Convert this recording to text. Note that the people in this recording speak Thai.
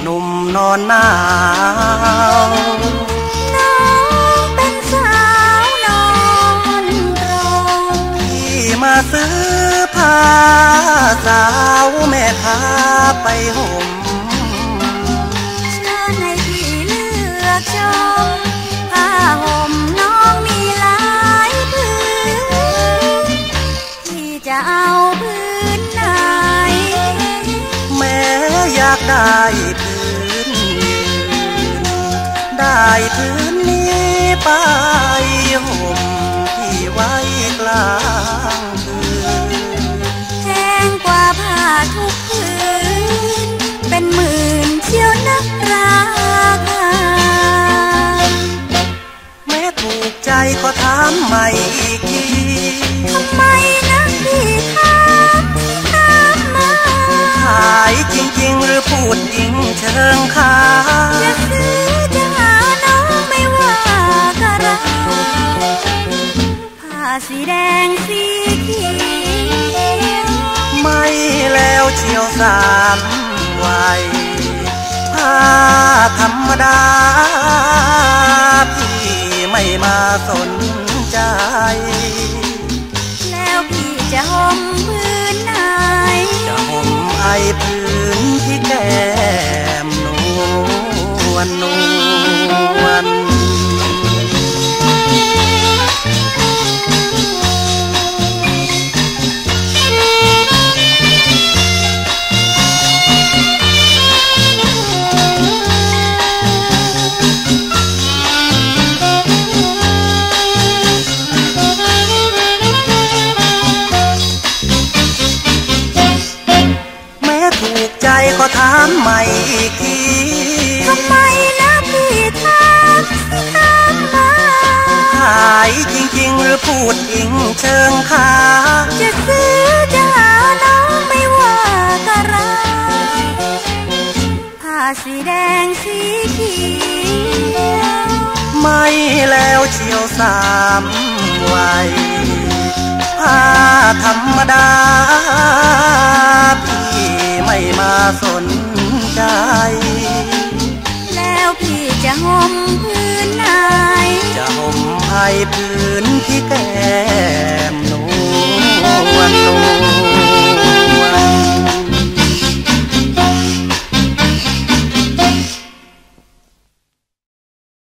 เป็นหนุ่มนอนหนาวน้องเป็นสาวนอนรอพี่มาซื้อผ้าสาวแม่ค้าไปห่มเชิญให้พี่เลือกชมผ้าห่มน้องมีหลายพื้นพี่จะเอาพื้นไหน แม้อยากได้ นี้ไปห่มที่ไว้กลางคืนแพงกว่าผ้าทุกคืน เป็นหมื่นเชียวนักราคาแม้ถูกใจก็ถามใหม่อีกทีทำไม สีแดงสีเขียวไม่แล้วเชียวสามวัยผ้าธรรมดา พี่ไม่มาสนใจ แล้วพี่จะห่มพื้นไหนจะห่มไอพื้น ถามใหม่อีกทีทำไมนะพี่ถามถามมาขายจริงๆ หรือพูดจริงเชิงขาจะซื้อจะหาน้องไม่ว่ากะไรผ้าสีแดงสีเขียวไม่แล้วเชียวสามวัยผ้าธรรมดา นที่แก้มนู